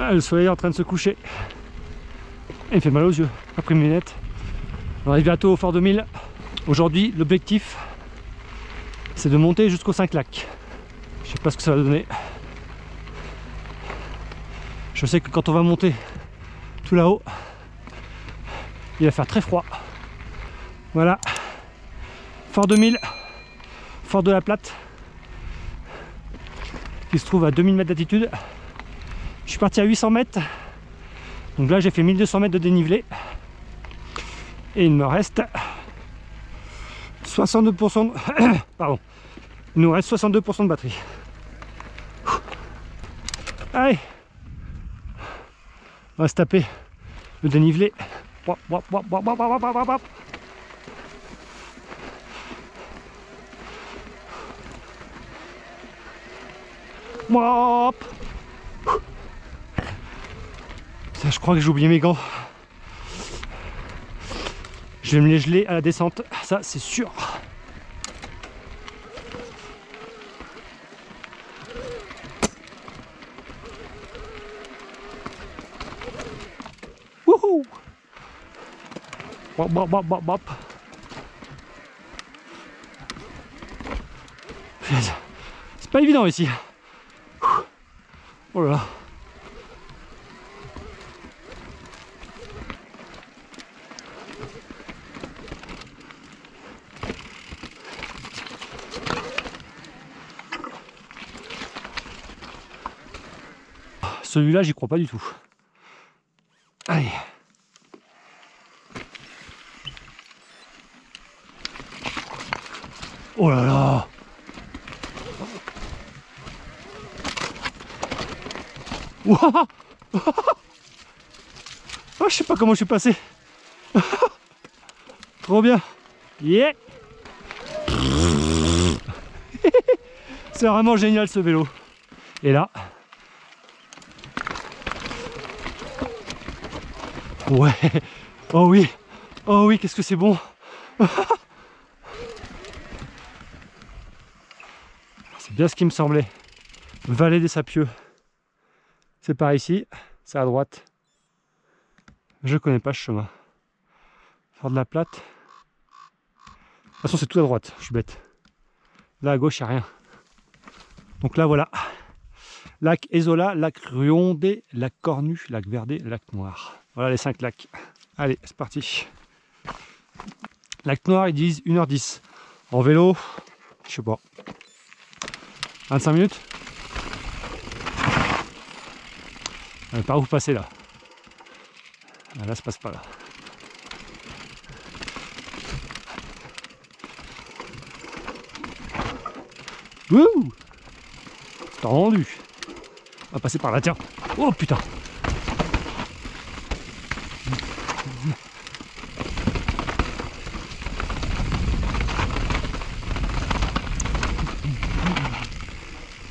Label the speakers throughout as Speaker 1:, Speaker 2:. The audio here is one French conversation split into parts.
Speaker 1: Ah, le soleil est en train de se coucher. Il fait mal aux yeux, après mes lunettes. On arrive bientôt au Fort 2000. Aujourd'hui, l'objectif, c'est de monter jusqu'aux 5 lacs. Je sais pas ce que ça va donner. Je sais que quand on va monter tout là-haut, il va faire très froid. Voilà. Fort 2000, Fort de la Plate, qui se trouve à 2000 mètres d'altitude. Je suis parti à 800 mètres. Donc là, j'ai fait 1200 mètres de dénivelé. Et il me reste 62%. De... Pardon. Il nous reste 62% de batterie. Allez On va se taper le dénivelé. Je crois que j'ai oublié mes gants. Je vais me les geler à la descente, ça c'est sûr. Wouhou Bop, bop, bop, bop, bop. C'est pas évident ici. Oh là là. Celui-là, j'y crois pas du tout. Allez. Oh là là Ouah oh, Je sais pas comment je suis passé. Trop bien. Yeah C'est vraiment génial ce vélo. Et là, Ouais. Oh oui. Oh oui, qu'est-ce que c'est bon. c'est bien ce qui me semblait. Vallée des Sapieux. C'est par ici. C'est à droite. Je connais pas ce chemin. Faire de la plate. De toute façon, c'est tout à droite. Je suis bête. Là à gauche, il n'y a rien. Donc là, voilà. Lac Ezola, lac Ruondé, lac Cornu, lac Verdé, lac Noir. Voilà les 5 lacs. Allez, c'est parti. Lac Noir, ils disent 1h10. En vélo, je sais pas. 25 minutes? Par où passer là? Ah, Là, ça passe pas là. Wouh C'est rendu. On va passer par là, tiens. Oh putain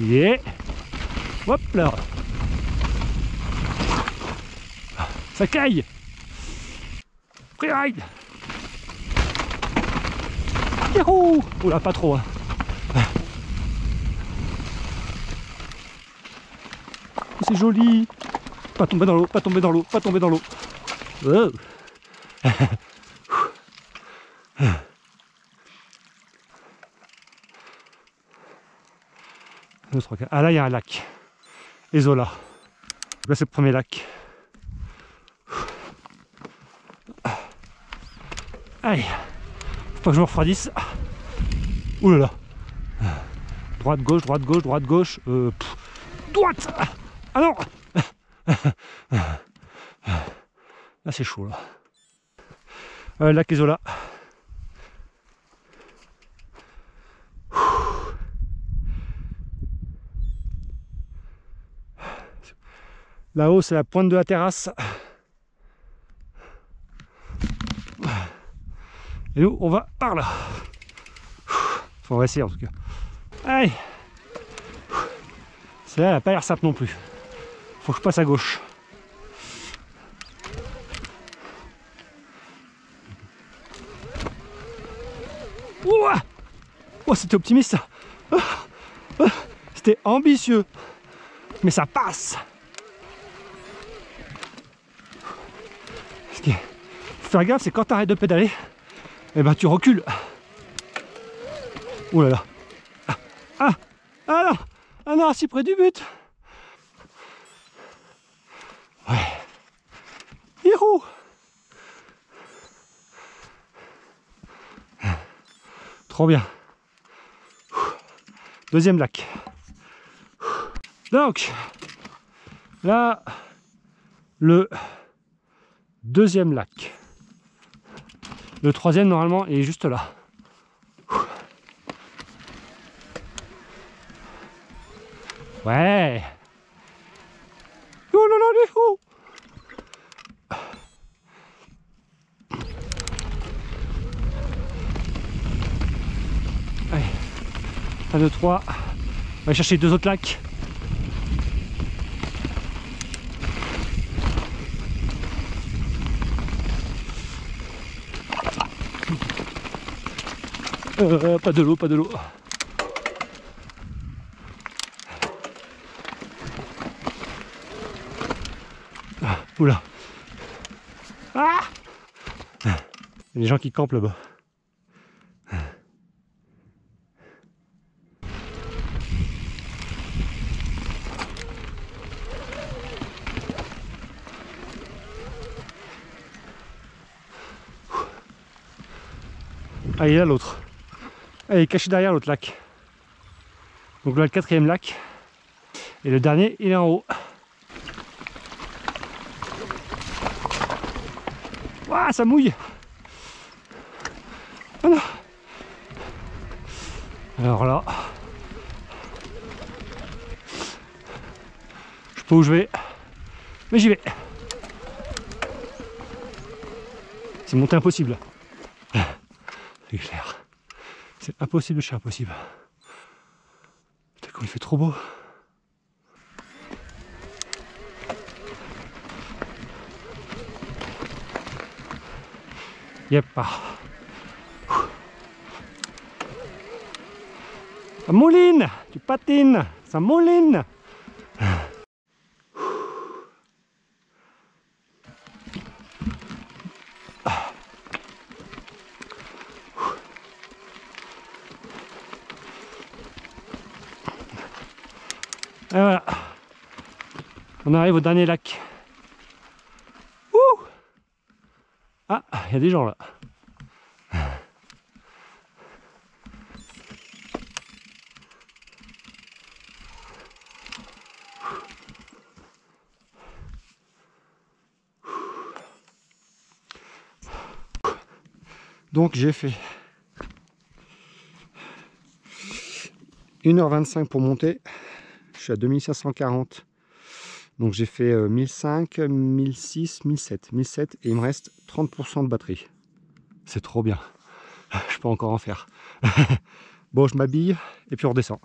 Speaker 1: Yeah. Hop là. Ça caille. Freeride. Yahoo Oh là, pas trop. Hein. C'est joli. Pas tomber dans l'eau, pas tomber dans l'eau, pas tomber dans l'eau. Ah là, il y a un lac. Ezola. Là, c'est le premier lac. Allez. Faut pas que je me refroidisse. Ouh là là. Droite, gauche, droite, gauche, droite, gauche. Euh, droite Ah non Là, c'est chaud, là. Euh, lac Ezola. Là-haut, c'est la pointe de la terrasse. Et nous, on va par là. on va essayer en tout cas. Allez C'est elle n'a pas l'air simple non plus. Faut que je passe à gauche. Ouah oh, c'était optimiste C'était ambitieux. Mais ça passe Faire gaffe, c'est quand tu arrêtes de pédaler, et ben tu recules. Ouh là là. Ah, ah, ah non, ah non, si près du but. Ouais. Youhou Trop bien. Deuxième lac. Donc, là, le deuxième lac. Le troisième, normalement, est juste là. Ouais. Oh là là, les fous Allez. 1, 2, 3. On va chercher deux autres lacs. Euh, pas de l'eau, pas de l'eau. Ah, oula. Ah Il y des gens qui campent là-bas. Ah, il est là l'autre. Il est caché derrière l'autre lac. Donc là, le quatrième lac. Et le dernier, il est en haut. Ouah, ça mouille non. Alors là, je sais pas où je vais, mais j'y vais. C'est monter impossible. C'est clair. C'est impossible de chez impossible. Putain, il fait trop beau. Yep. Ça mouline Tu patines Ça mouline Et voilà. On arrive au dernier lac. Ouh ah, il y a des gens là. Donc j'ai fait 1h25 pour monter. Je suis à 2540. Donc j'ai fait 1005, 1006, 1007. 1007 et il me reste 30% de batterie. C'est trop bien. Je peux encore en faire. bon, je m'habille et puis on redescend.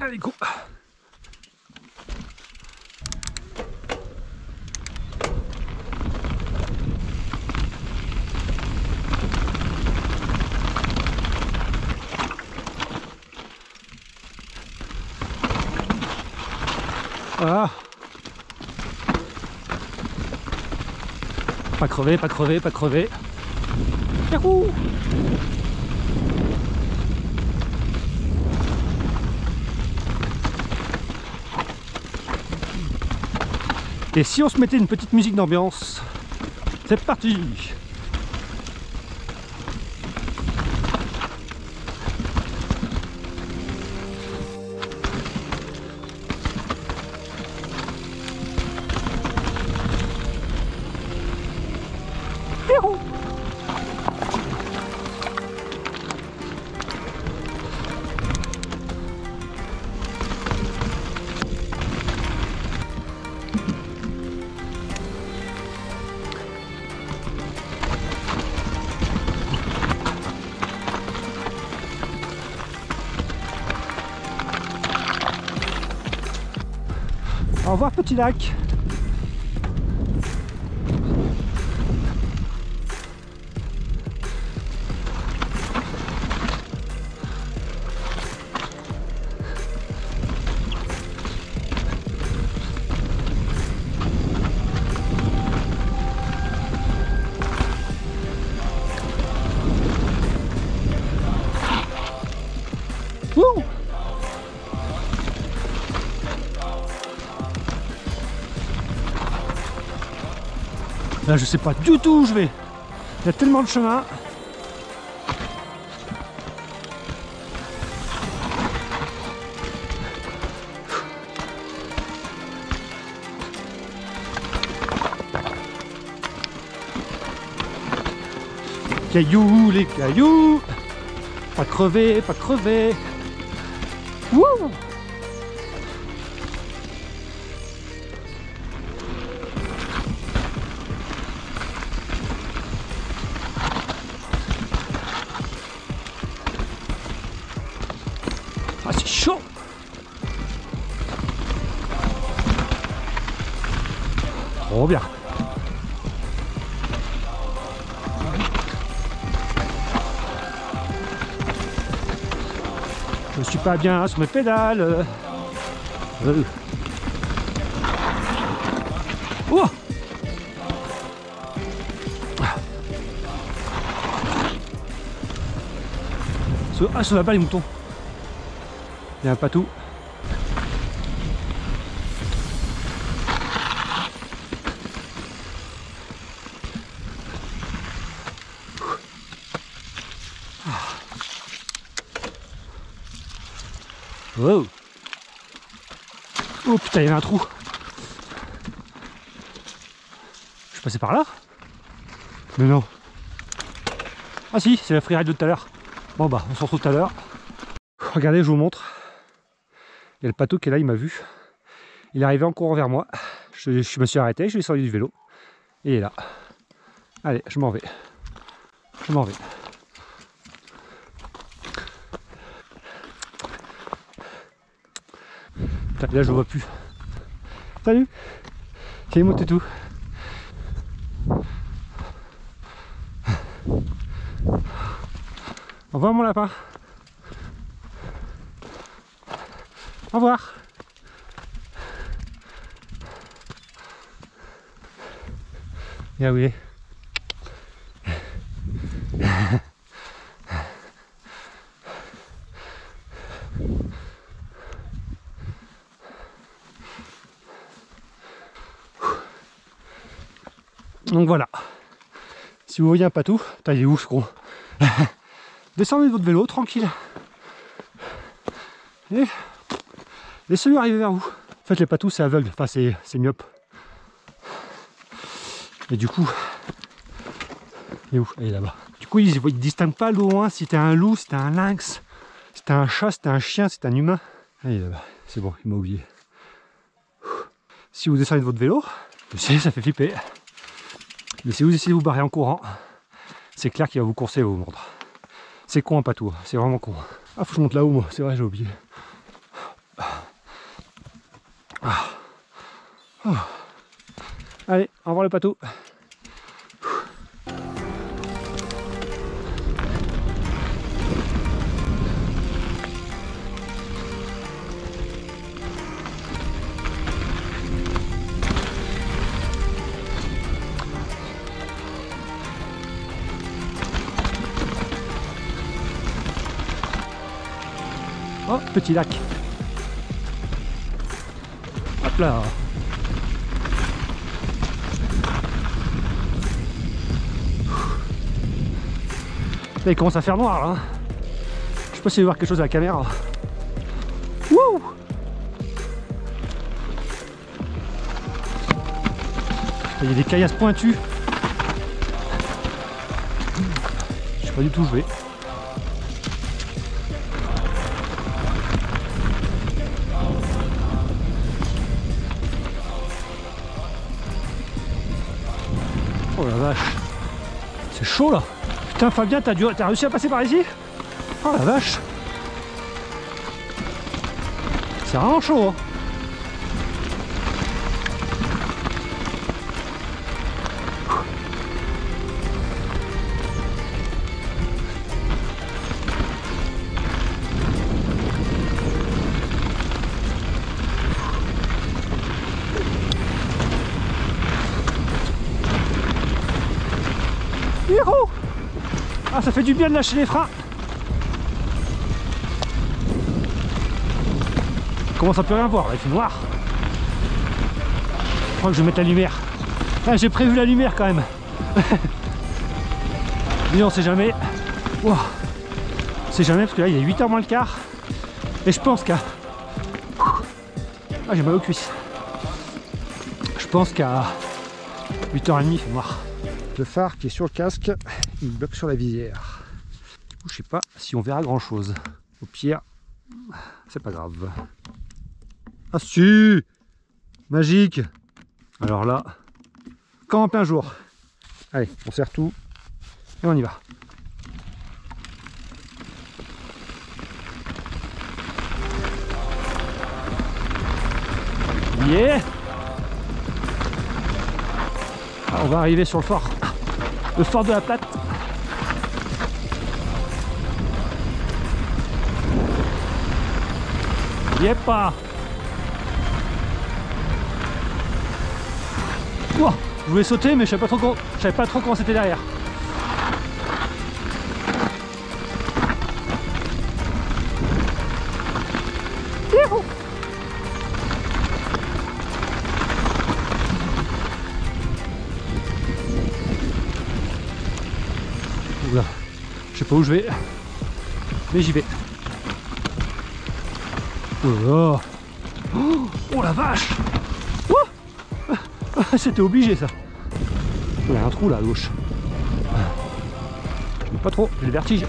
Speaker 1: Allez, go Ah. Pas crevé, pas crevé, pas. Yahoo. Et si on se mettait une petite musique d'ambiance C'est parti Au revoir petit lac Là, je sais pas du tout où je vais. Il y a tellement de chemin. Cailloux, les cailloux Pas crever, pas crever Wouh Trop bien Je suis pas bien sur mes pédales. Euh. Oh Ah, ça va pas les moutons. Il y a un patou. Wow. Oh putain, il y avait un trou. Je suis passé par là Mais non. Ah si, c'est la freeride de tout à l'heure. Bon bah, on se retrouve tout à l'heure. Regardez, je vous montre. Il y a le pato qui est là, il m'a vu. Il est arrivé en courant vers moi. Je, je me suis arrêté, je suis sorti du vélo. Et il est là. Allez, je m'en vais. Je m'en vais. Là je vois plus. Salut. Salut mon toutou Au revoir mon lapin. Au revoir. Ah oui Donc voilà. Si vous voyez un patou, putain, il est où ce con Descendez de votre vélo, tranquille. Et laissez-le arriver vers vous. En fait, les patous, c'est aveugle, enfin, c'est myope. Et du coup, il est où? Il est là-bas. Du coup, ils ne distinguent pas loin si t'es un loup, si t'es un lynx, si t'es un chat, si t'es un chien, si t'es un humain. Ah, il est là-bas. C'est bon, il m'a oublié. Si vous descendez de votre vélo, je sais, ça fait flipper. Mais si vous essayez de vous barrer en courant, c'est clair qu'il va vous courser et vous mordre. C'est con un patou, c'est vraiment con. Ah, faut que je monte là-haut, moi, c'est vrai, j'ai oublié. Ah. Ah. Allez, au revoir le patou. Petit lac. Hop là. Là, il commence à faire noir. Je sais pas si voir quelque chose à la caméra. Wouh Il y a des caillasses pointues. Je sais pas du tout où Oh la vache. C'est chaud là. Putain Fabien, t'as réussi à passer par ici? Oh la vache. C'est vraiment chaud. hein. Ça fait du bien de lâcher les freins. Comment ça peut rien voir Il fait noir. Je crois que je vais mettre la lumière. Ah, J'ai prévu la lumière quand même. Mais on sait jamais. Wow. Sait jamais parce que là il est 8h moins le quart. Et je pense qu'à. Ah j'ai mal aux cuisses. Je pense qu'à 8h30 il fait noir. Le phare qui est sur le casque, il bloque sur la visière. Je sais pas si on verra grand chose. Au pire, c'est pas grave. Ah si Magique Alors là, quand en plein jour. Allez, on serre tout et on y va. Yeah Ah, On va arriver sur le fort. Le fort de la Plate. Yepa Ouah, Je voulais sauter mais je savais pas trop, je savais pas trop comment c'était derrière. Où je vais, mais j'y vais. Oh, oh, oh la vache Ah, C'était obligé ça. Il y a un trou là à gauche. Pas trop, j'ai le vertige.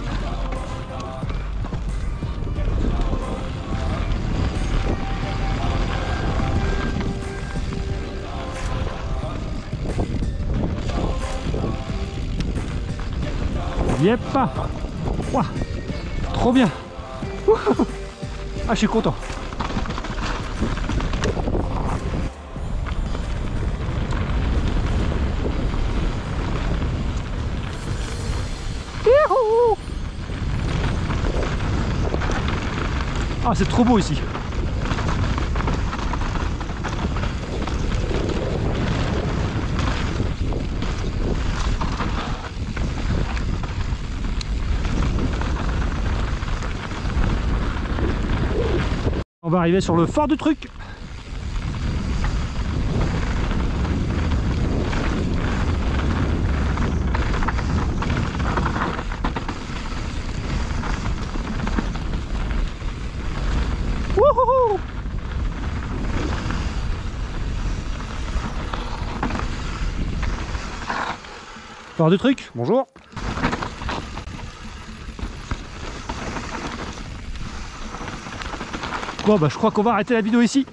Speaker 1: Yep. Trop bien. Ah je suis content. Ah c'est trop beau ici arriver sur le fort du truc. Wouhou Fort du truc, bonjour. Bon bah je crois qu'on va arrêter la vidéo ici.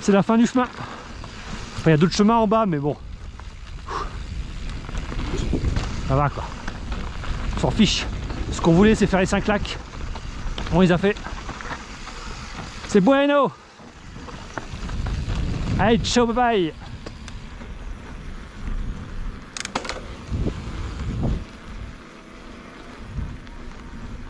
Speaker 1: C'est la fin du chemin. Enfin il y a d'autres chemins en bas mais bon. Ça va quoi. On s'en fiche. Ce qu'on voulait c'est faire les 5 lacs. On les a fait. C'est bueno Allez ciao bye bye